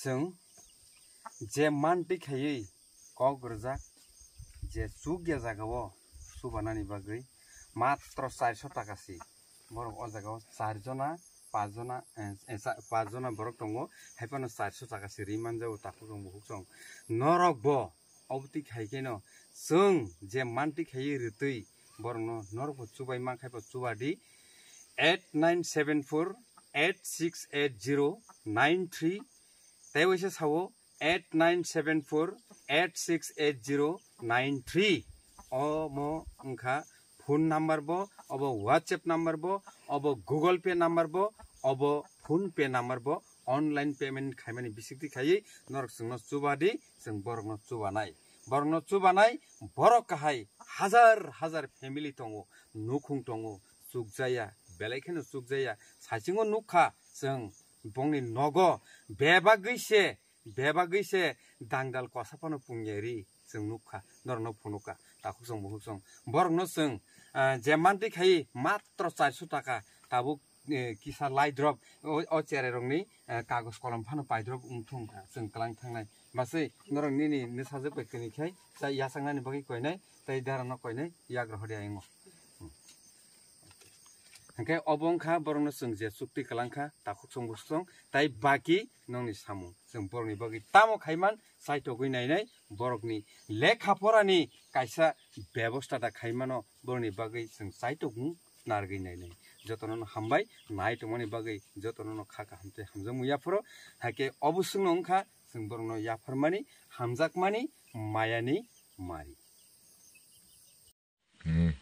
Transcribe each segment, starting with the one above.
जों जे मान्टि खायै कक रजाक जे सुगिया जागाव सुबानानि बागै मात्र चारस' टाकासि बरक अ जागाव चारजना पाँचजना पाँचजना बरक दङ हायफानो चारस' टाकासि रिमान जाव ताखौ जों बहुक जों नरक ब अबति खायकेनो जों जे मान्टि खायै रितै बरक नरक चुबाय मा खायफा चुबादि eight nine seven four eight six eight zero' nine three তাই হয়েছে চাব eight nine seven four eight six eight zero nine three অ ম ওংখা ফোন নাম্বার ব অব হোয়াটসঅ্যাপ নাম্বার ব অব গুগল পে নাম্বার ব অব ফোন পে নাম্বার ব online payment খাইমানি বিসিকতি খাই নরক जोंनो चुबादि जों बरकनो चुबानाय बरकनो चुबानाय बरक काहाय हाजार हाजार फेमिलि दङ नुखुं दङ चुकजाया बेलायखेनो चुकजाया साइथिङाव नुखा जों বংনি নগ বেবা গৈছে বেবা গৈছে দাঙ্গাল কসাফানো পুঙ্গেৰি যোন নুখা নৰ নুনুকা তাকো যোন বহুত যোন বৰ নচোন যেমানটি খাই মাত্ৰ চাৰিশ টকা তাবো কিছা লাইদ্ৰব অচেৰে ৰঙনি কাগজ কলম ফানো পাইদ্ৰব উমথুম যোন কালাং থাকাই বাছেই নৰং নিচাজে পেকনিক খাই ইয়াচাং বাকী কয় নাই তাই দাৰা নকয় নাই ইয়াগ্ৰহ দিয়া হেঙ্কে অবংখা বরং চ যে চুক্তি কলংখা তাকুক সঙ্গ তাই বাকি নি সামু যনি বাকি তামো খাইমান সাইটকই নাই বরকনি লেখা পড়ানি কাইসা ব্যবস্থা দা খাইমানো বরং বাকি যাইটক নারগই নাই যতন হামবাই নাইটমনি বাকি যতন খাকা হামতে হামজমুয়াফর হাকে অবসং নংখা যরং ইয়াফরমানি হামজাকমানি মায়ানি মারি Mm-hmm.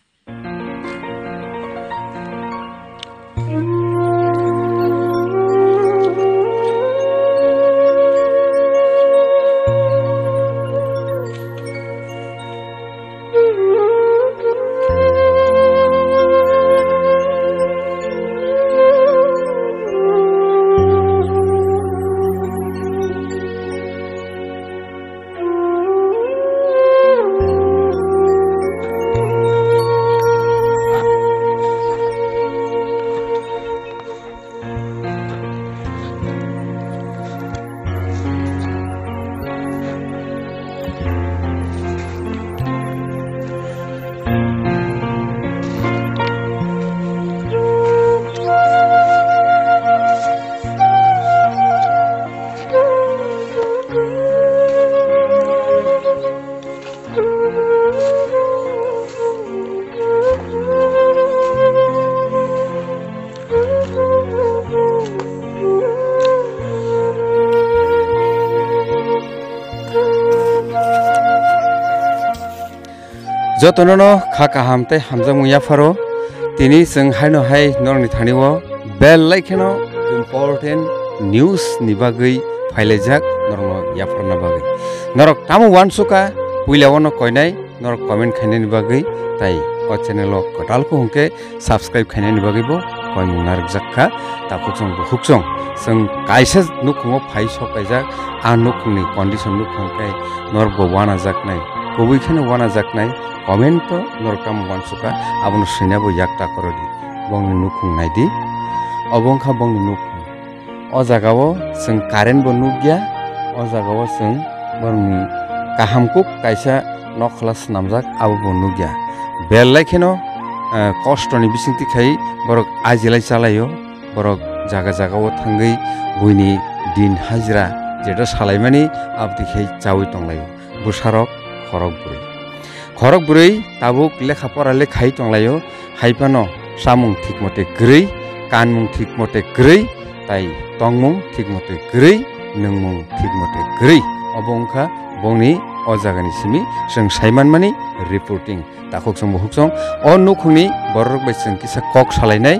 जतन न खा काहाम ते हमजामु या फारो तिनी सं हाय न हाय नरनि थानिव बेल लाइखेनो इम्पोर्टेन्ट न्यूज निबागै फाइलेजाक नरनो या फरना बागै नरक तामु वान सुका पुइलावन कयनाय नरक कमेन्ट खाइनि बागै ताई अ चनेल कटाल को हुके सब्सक्राइब खाइनि बागैबो कय मुनार जक्का ताखु सं बहुक सं सं काइसे नुखुङो फाइसो पाइजाक आ नुखुनि कन्डिसन नुखुङकै नरबो वान जाक नाय ඔබවිෂණ වනසක්නයි කොමෙන්ට නොරකම් වන්සුක අබන සිනබ යක්තා කරලි বংনি নুখুং নাইদি অবংখা বংনি নুখুং অ জাগাও সং কারেন্ট বো নুগিয়া অ জাগাও সং বংনি কাহামকুক কাইসা নখলা নামজাক আবো বো নুগিয়া বেলাইখেন কষ্টনি বিসিংতি খাই, বরক আজিলাই চালাইও, বরক জাগা জাগাও থাঙ্গই, বইনি দিন হাজিরা, যেটা সালাইমানি, আবদি খাই চাউই টংলাইও বুসারক खरक बुरै खरक बुरै ताबुक लेखा परा लेखाइ तंलायो हाइफानो सामुं थिक मते ग्रै कानमुं थिक मते ग्रै ताइ तंमुं थिक मते ग्रै नोंमुं थिक मते ग्रै अबंखा बंनि अ जागानि सिमी जों साइमानमानि रिपर्टिं ताखौ जों बहुक जों अ नुखुंनि बरक बैसों किसा कक सालायनाय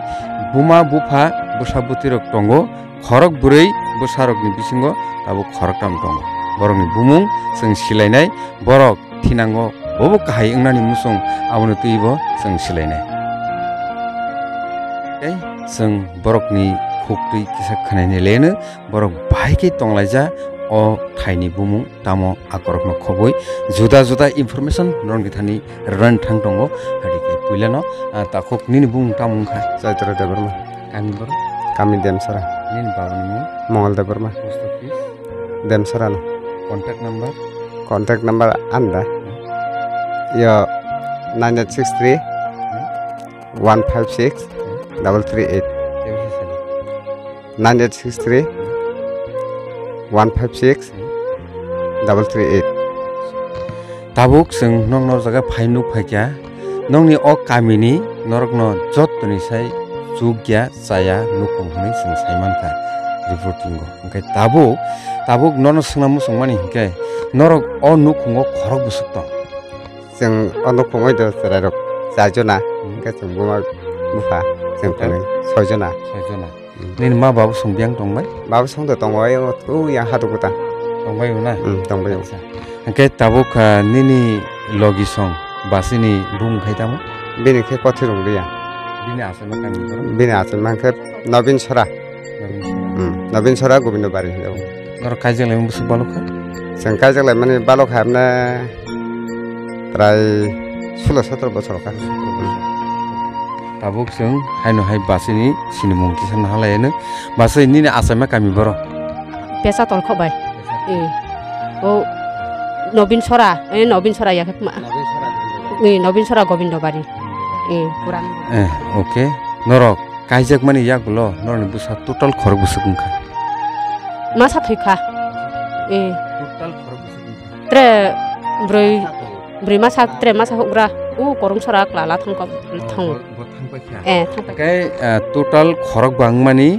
बुमा बुफा बुसा बुतिरक दंगो खरक बुरै बुसारकनि बिसिंगो ताबु खरकटाम दङ बरकनि बुमुं जों सिलायनाय बरक थिनांगो बबो गाहाय ओंनानि मुसुं आबनो तुइबो जों सिलायनाय जों बरकनि खुक्तुइ किसा खानायनि लेनो बरक बाहायके तंलायजा अ थाइनि बुमुं तामो आकरकनो खबुइ जुदा जुदा इनफरमेसन रंगिथानि रन थां दङ हादिके पुइलानो ताखुक निनि बुमुं तामुंखा Saitara Debarma, कानि बर kami Demsara, निनि बाबनि मुं Mongol Debarma, post kontak number? Kontak number anda. Ya 9863 three hmm? 156 five six 9863 156 eight. Tabuk sing nong nong nor jaga phainuk nong ni o kamini nrogno jod sai jugya saya nukung sing siman saimanka reporting go angkai tabuk tabu, nono sengnamu songmani angkai noro onu kungo koro busuk tong seng onu kungo ido serarok sajona angkai seng buma bufa seng kungo sojona sojona Nini ma babu sung biang tongbai babu sungdo tongbai yo tu yang hatu kuta tongbai una tongbai una angkai tabuk nini logi song basini bung kai tamu bini ke kotirung dia. bini asal makan bini asal makan nabin sora नवीन सरा गोविन्द बारि औ आरो कायजों लायोमोन बोसोर माने बालखा हाबना प्राय सोल' सत्र' बसरखा दाबो जों हायनो हाय बासैनि सिनि मुंथि साननो हालायानो बासैनि आसामा गामि बर' पेसा तलखबाय ए औ नवीन सरा ए नवीन सरा याखै खोमा ए नवीन सरा गोविन्द बारि ए ए ओके नरक norok kaijak mani yak bulo norni busa total khor busuk ungkha মা সাথৈখা এই total khor busuk ungkha ত্রে ব্রৈ ব্রৈ মাসা ত্রে মাসা হুগ্রা ও করং সরা ক্লালা থাং থাং এ থাং kai total khorok bangmani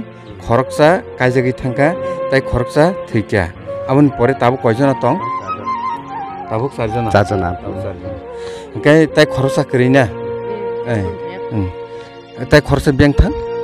khoroksa kaijagi thangka tai khoroksa thikya abon pore tabu koijona tong tabuk sarjona चारजना kai tai khoroksa krina tai khoroksa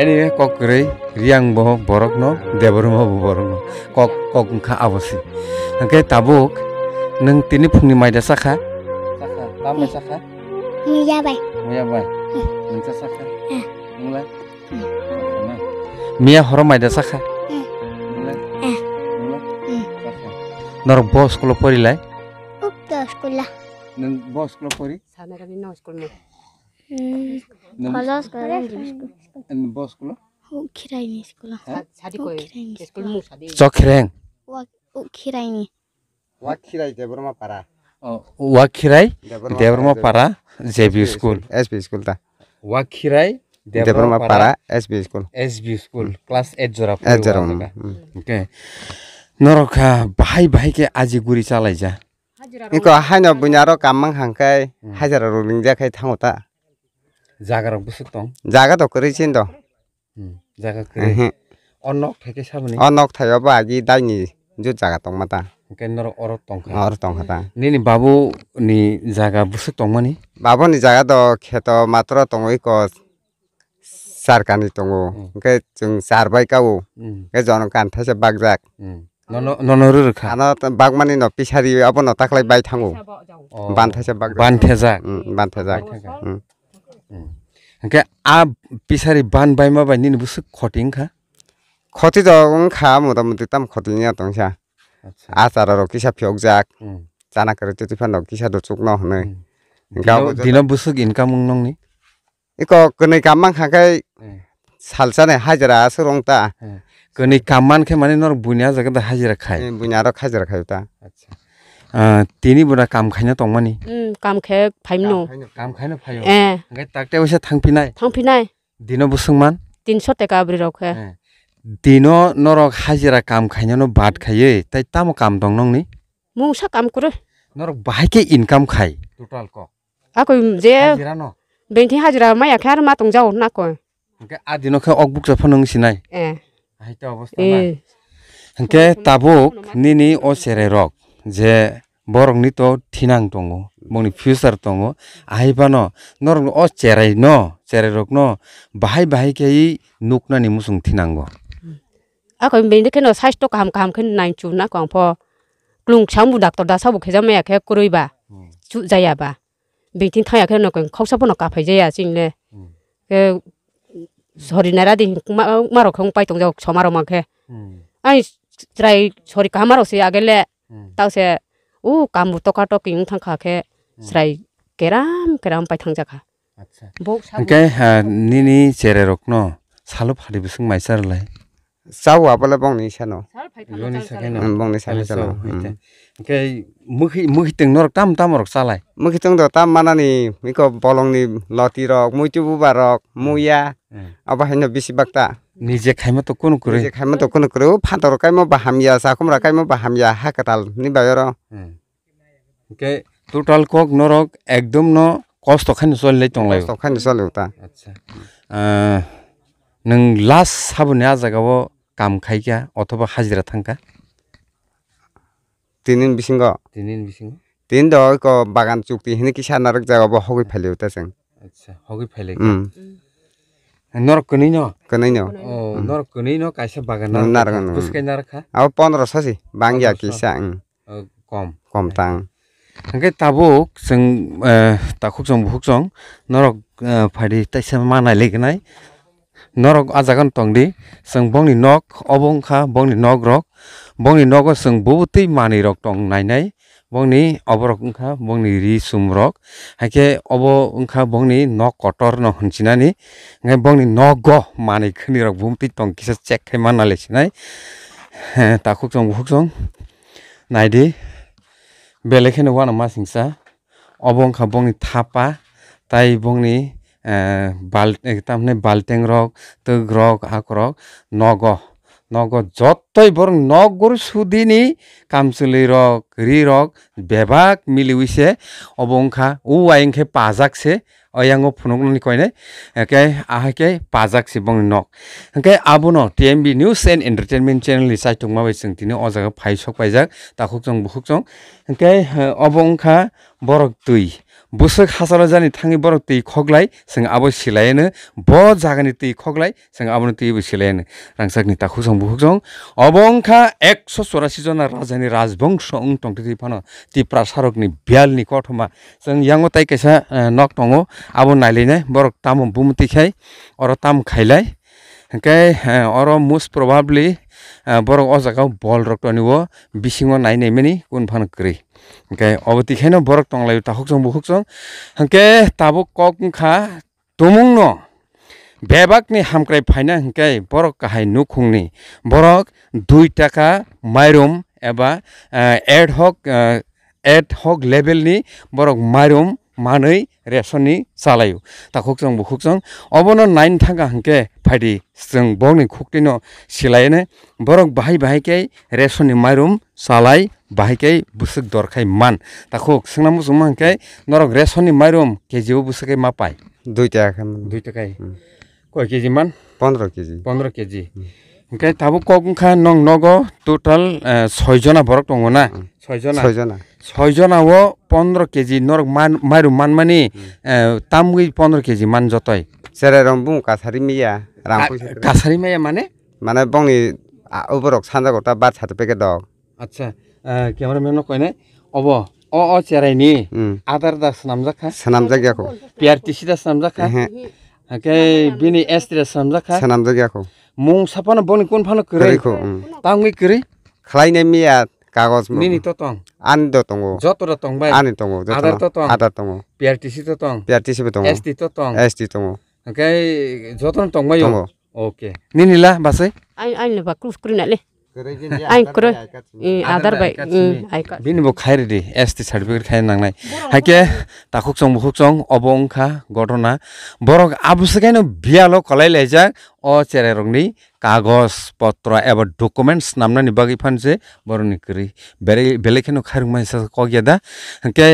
এনে কক ৰে ৰিয়াং বহ বৰক ন দেৱৰ মহ বৰক ন। কক কক খা আৱচি। তাকে তাবুক নং তিনি ফুনি মাইদা চাখা। মিয়া হৰ মাইদা চাখা। নৰক ব স্কুলত পঢ়িলাই। স্কুলত পঢ়ি। School Nurukah, bahai-bahai ke aji guri salai ja. Iko hanya bunyaro kamang hangkai hajar ruling ja kai tangota. জাগারকবো সুতং জাগা তো করেছেন তো। জাগা করে। হ্যাঁ, হ্যাঁ। অনক থাকে সামনে। অনক থাকে বা আগে দাইনি জুত জাগা তং মাতা। কেনর অর তং অর তং। হাতা নিনি বাবু নি জাগা বুসু তং মানি বাবু নি জাগা তো খেত মাত্র তং ক সার কানি তং কে জং সার বাই কাও কে জন কান থাসে বাগজাক ননর রখা আনা বাগ মানি ন পিছারি আবো ন তাকলাই বাই থাঙ্গো বান থাসে বাগ বান থেজাক বান থেজাক pisari ban bai ma bai nini busuk khoting kha खति the खा मोटामोटी ताम खतिनिया तंसा acha आचार र किसा फियक जाक Mm. जाना करे त्यति फान किसा द चुक न हने Dino- गावो dino busuk income ung nong ni eco कनै काममां खाखाय Eh. सालसाने हाजिरा सरंता kani kaman ke mane nor bunya jaga da hajira khai बुइनार खाजिरा खायता acha Ah, tini bura kam khaina tongmani কাম খে ফাইম নো kam khaina phayo এ ngai takte wasa thangpinai থাংফিনাই dino busungman তিনশো টাকা আবরি dino norok hajira kam khaina no bad khaye tai tamo kam dong nong ni মুসা কাম norok bahai ke income khai total ko আকই যে hajira no বেংটি হাজিরা মাই আখে আর মা তং যাও না কয় ngai adino khe okbuk sa phonong sinai A hai ta obostha je borok ni to thinang tongo mongni future tongo ahibano norok o cherai no cherai rok no bahai bahai ke i nukna ni musung thinango a ko ben de keno sai to kam kam khen nai chu na kong pho klung chambu dak to da sabu khe jama ya khe kuroi ba chu jaya ba ben tin thaya khe no kong khau sabu no ka phai jaya sing le ke sori nara di ma ro khong pai tong jok chomaro ma khe ai trai sori kamaro se agele তাওসে ও কামু টকা টকি থাকা খে স্রাই কেরাম কেরাম পাই থাকজাকা আচ্ছা নিনি চেরে রকনো সালু ফাড়ি বিসং মাইসার লাই চাওয়া বলে বংনি সানো বংনি সানো সানো কে মুখি মুখি তং নরক তাম তাম রক সালাই মুখি তং দ তাম মানানি মিকো বলংনি লতি রক মুইতু বুবা রক মুইয়া বিসি বেশিরভাগটা নিজে খাই মতো কোন কৰে নিজে খাই মতো কোন কৰে ফাঁদৰ কাই মই বাহামিয়া আছে আকৌ ৰাখাই মই বাহামিয়া হা কেটাল নি টোটাল কওক নৰক একদম ন কষ্ট খাই নচলিলে তং লাগে কষ্ট খাই নচলে তা। নং লাষ্ট চাবনে আ জাগাব কাম খাই অথবা হাজিৰা থাংকা? তিনিদিন বিচিংগ। তিনিদিন বিচিংগ? তিন দহ বাগান চুক্তি সেনেকি চানাৰক জাগাব হগি ফেলে তা যেন আচ্ছা হগি ফেলে Nor kunino, kunino, nor kunino oh, mm. kaisa bagana, nor kunino, kus kenar ka, au ponro sasi, bangi aki sang, oh, kom, kom tang, angke tabuk, sing, eh, takuk song buhuk song, norok, eh, padi, tai mana lek nai, norok azakan tong di, sing bong di nok, obong ka, bong di nok rok, bong di nok o sing bubuti mani rok tong nai nai, bongni oborok wngkha bongni ri sum rok haike obo wngkha bongni nok kotor no hinchinani hingke bongni nogo manui khini rok bumtui tong kisa check khai manna lesinai takuk jong buhuk jong naidi belek kheno wano masingsa obo wngkha bongni thapa tai bongni bal tamne balteng rok tök rok ak rok nogo নগদ যতই বরং নগর সুদিনই কামচুলি rock রি rock বেভাগ মিলি উইছে অবংখা ও আইংখে পাজাকছে অয়াং ফুনক কয়নে একে আহকে পাজাকছে বং নক একে M B news and entertainment চ্যানেলনি সাইটুমা বাই চিন তিনি অজাগ ফাইসক পাইজাক তাকুক চং বুকুক চং একে অবংখা বরক দুই। बुसक हासाला जानि थाङि बरक दै खगलाय जों आबो सिलायनो। ब जागानि दै खगलाय जों आबोनो दैबो सिलायनो। रांसाकनि ताखु जों बुहुक जों अबंखा एकस' चौरासि जना राजानि राजबंश उं टंटि फानो। ति प्रासारकनि बियालनि कथमा जों यांगो ताइ कैसा नक टङो आबो नायलायनाय बरक ताम बुमतिखाय अर ताम खायलाय हिंखाय अर मुस प्रभाबलि borok o jaga bol rok tonio bisingo nainai mani kun phano kwrui hingke obo tikhaino borok tonglaio takuk jong buhuk jong hingke tabuk kok wngkha tumung no bebakni hamkrai phaina hingke borok kahai nukhungni borok dui taka mairum eba ad hoc ad hoc levelni borok mairum मानै रेसननि सालायो दा खुगजों बुखुगजों अबनो nine थाङा हांखे फाइदि जों बनि खुगटिनो सिलायनो बरक बाहाय बाहायखे रेसननि माइरुम सालाय बाहायखे बुसुग दरखाय मान दा खुग सोंना मुजों हांखे नरक रेसननि माइरुम केजिबो बुसुगै मा पाय दुइटाखै दुइटाखै कय केजि मान पन्द्र केजि पन्द्र केजि ओमफ्राय दाबो कक ओंखा नं नग' टटाल सयजना बरक दङ ना सयजना सयजना ছয়জনাও পনেরো কেজি নরক মান মারু মান মানে তামগুই পনেরো কেজি মান যতই। সেরাই রং বুং কাছারি মিয়া রাম কাছারি মিয়া মানে? মানে বংনি উপরক সান্দা গোটা বাদ সাথে পেকে দক। আচ্ছা ক্যামেরাম্যানও কয় না? অব অ অ চেরাইনি আদার দা সামজাখা সামজাগিয়াকো পিয়ার টিসি দা সামজাখা হাকে বিনি এস্ত্রে সামজাখা সামজাগিয়াকো মুং সাপানো বনি কোন ফানো করে তাঙ্গি করে খালাইনে মিয়া ni ni todo tongo ando tongo joto de tongo ane tongo ato tongo piartici de tongo okay joto no okay ni ni la base ay ay le va cruz crine বিনিময় খাই ready S T certificate খাই নাংনাই হাইকে তাকুক চং বহুক চং of অংখা ঘটনা বৰক আৱশ্যকাই বিয়ালো কলাই লৈ যাক অ চেৰাই ৰঙনি কাগজ পত্ৰ এবাৰ ডকুমেণ্টছ নামনানি বাগি ফান যে বৰ নিকৰি বেলেগ বেলেগখিনি খাই ৰুমা হিচাপে কিয়া দা হাকে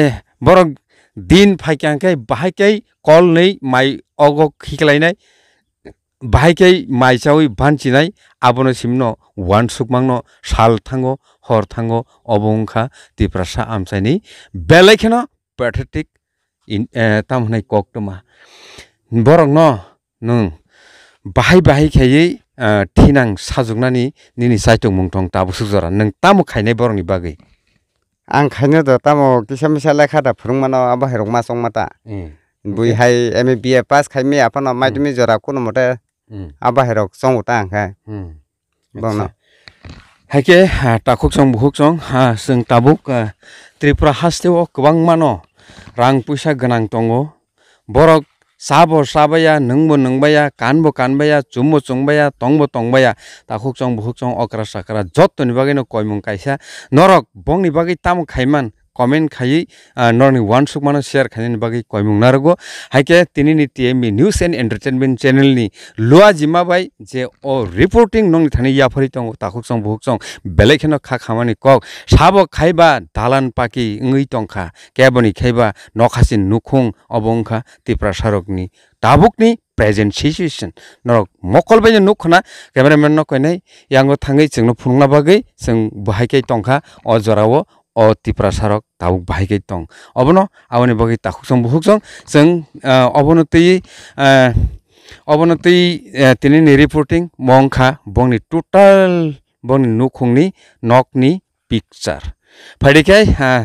বৰক দিন ফাইকে হাকে বাহাইকাই কল নেই মাই অগক শিকলাই নাই बहै खै माइसवै बन्चि अब नै सिमनो व उन्सुकमो साल थार तो अवङ्खा तिप्रसा आमसिनी बलैखेन पा मै कम बरङ न बह बह खै तिन सजुना निथौं मुङ ता बुक जरा। ता मो खै बरङ बा तामा लेखा दाङ्मन भामा ता। बिहे एमए बिए पस खाइ आफन मिजरामे আবা হেরক চং উতা আংখা বংন হাইকে টাকুক চং বহুক চং হা সং টাবুক ত্রিপুরা হাস্তেও কবাং মানো রাং পয়সা গনাং টং বরক সাবো সাবায়া নংবো নংবায়া কানবো কানবায়া চুমবো চুংবায়া টংবো টংবায়া তাকুক চং বহুক চং অকরা সাকরা যত নিবাগে কয়মং কাইসা নরক বং নিবাগে তাম कमेन्ट खायै नरनि वान सुक मानो शेयार खायनि बागै कयमुं नारगो हाइके तिनि टिएमबि निउस एन्ड एन्टारटेनमेन्ट चेनेलनि लुआ जिमाबाय जे अ रिपर्टिं नंनि थानि याफारि दङ टाकुक सं बुहुक सं बेलेखेनो खा खामानि कक साबो खायबा दालान पाकि ngै tongkha keboni khaiba nokhasin nukhung obongkha tipra sarokni tabukni present situation norok mokol bai nukhna cameraman no koinai yango thangai chungno phungna bagai chung bahaikai tongkha o jorao অতি প্রাসারক তাও ভাই কে তং অবন আবনে বগে তাকু সং বহুক সং সং অবনতি অবনতি তিনি নি রিপোর্টিং মংখা বংনি টোটাল বংনি নুখুংনি নকনি পিকচার ফাইডিকাই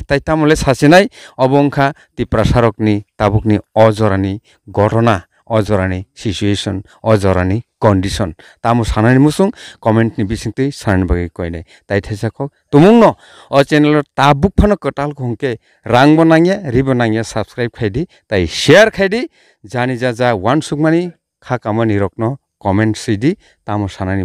তাইতামলে সাসিনাই অবংখা তি প্রাসারকনি তাবুকনি অজরানি ঘটনা অজরানি সিচুয়েশন অজরানি কণ্ডিশ্যন তামো চানানি মোচোং কমেণ্ট নিবিচিং তুই চানানি বাকী কয় নাই তাই থাইছে কওক ন অ চেনেলত তা বুক ফানক কটাল কংকে ৰাং বনাঙে ৰি বনাঙে ছাবস্ক্ৰাইব খাই দি তাই শ্বেয়াৰ খাই দি জানি যা যা ওৱান চুক মানি খা কামানি ৰক্ন কমেণ্ট চুই দি তামো চানানি